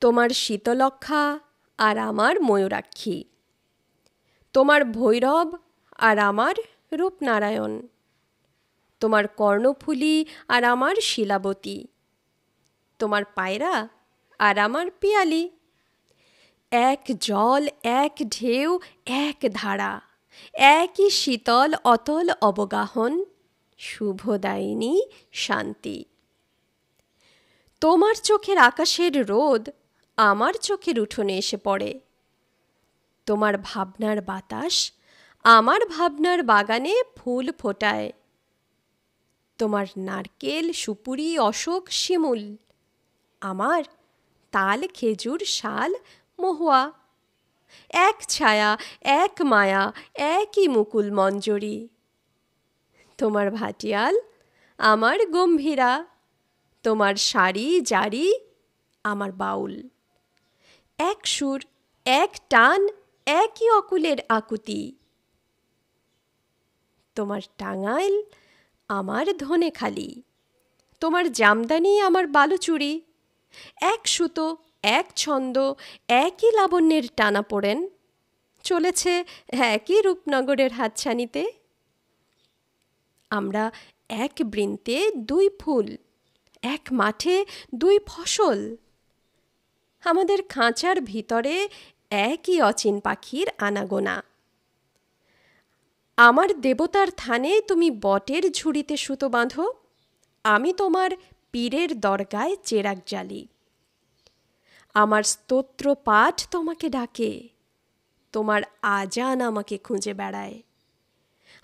তোমার শীতলক্ষা আর আমার ময়ূরাক্ষী। তোমার ভৈরব আর আমার রূপনারায়ণ। তোমার কর্ণফুলী আর আমার শিলাবতী। তোমার পায়রা আর আমার পিয়ালি। এক জল, এক ঢেউ, এক ধারা, একই শীতল, অতল অবগাহন, শুভদায়িনী শান্তি। তোমার চোখের আকাশের রোদ আমার চোখের উঠোনে এসে পড়ে। তোমার ভাবনার বাতাস আমার ভাবনার বাগানে ফুল ফোটায়। তোমার নারকেল, সুপুরি, অশোক, শিমুল। আমার তাল, খেজুর, শাল, মহুয়া। এক ছায়া, এক মায়া, একই মুকুল মঞ্জরি। তোমার ভাটিয়াল আমার গম্ভীরা। তোমার শাড়ি, জারি, আমার বাউল। এক সুর, এক টান, একই অকুলের আকুতি। তোমার টাঙ্গাইল আমার ধনে খালি। তোমার জামদানি আমার বালুচুরি। এক সুতো, এক ছন্দ, একই লাবণ্যের টানা পড়েন। চলেছে একই রূপনগরের হাতছানিতে। আমরা এক বৃন্তে দুই ফুল, এক মাঠে দুই ফসল। আমাদের খাঁচার ভিতরে একই অচিন পাখির আনাগোনা। আমার দেবতার থানে তুমি বটের ঝুড়িতে সুতো বাঁধো, আমি তোমার পীরের দরগায় চেরাক জ্বালি। আমার স্তোত্র পাঠ তোমাকে ডাকে, তোমার আজান আমাকে খুঁজে বেড়ায়।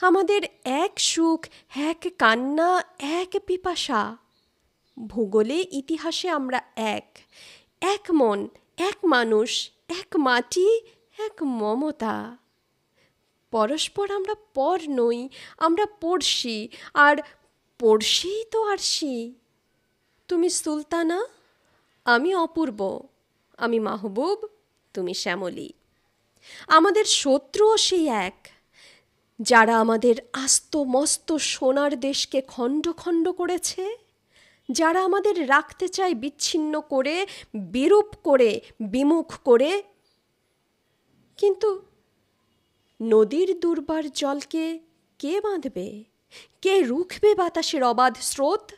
আমাদের এক সুখ, এক কান্না, এক পিপাসা, ভূগোলে ইতিহাসে আমরা এক। এক মন, এক মানুষ, এক মাটি, এক মমতা। পরস্পর আমরা পর নই, আমরা পড়শি, আর পড়শিই তো আরশি। তুমি সুলতানা, আমি অপূর্ব, আমি মাহবুব, তুমি শ্যামলী। আমাদের শত্রুও সেই এক, যারা আমাদের আস্ত মস্ত সোনার দেশকে খণ্ড খণ্ড করেছে। যারা আমাদের রাখতে চায় বিচ্ছিন্ন করে, বিরূপ করে, বিমুখ করে, কিন্তু নদীর দুর্বার জলকে কে বাঁধবে? কে রুখবে বাতাসের অবাধ স্রোত?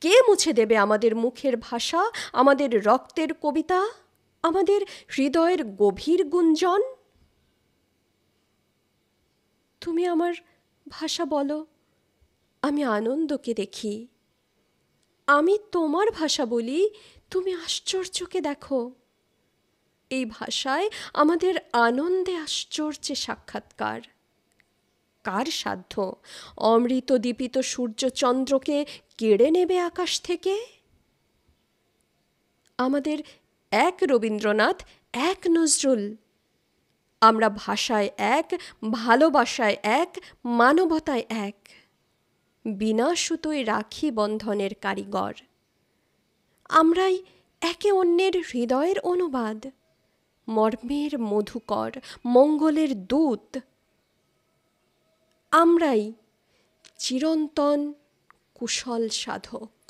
কে মুছে দেবে আমাদের মুখের ভাষা, আমাদের রক্তের কবিতা, আমাদের হৃদয়ের গভীর গুঞ্জন? তুমি আমার ভাষা বলো, আমি আনন্দকে দেখি। আমি তোমার ভাষা বলি, তুমি আশ্চর্যকে দেখো। এই ভাষায় আমাদের আনন্দে আশ্চর্যে সাক্ষাৎকার। কার সাধ্য? অমৃত দীপিত সূর্যচন্দ্রকে কেড়ে নেবে আকাশ থেকে? আমাদের এক রবীন্দ্রনাথ, এক নজরুল। আমরা ভাষায় এক, ভালোবাসায় এক, মানবতায় এক। বিনা সুতোয় রাখি বন্ধনের কারিগর। আমরাই একে অন্যের হৃদয়ের অনুবাদ। মর্মের মধুকর, মঙ্গলের দূত। আমরাই চিরন্তন, কুশল সাধক।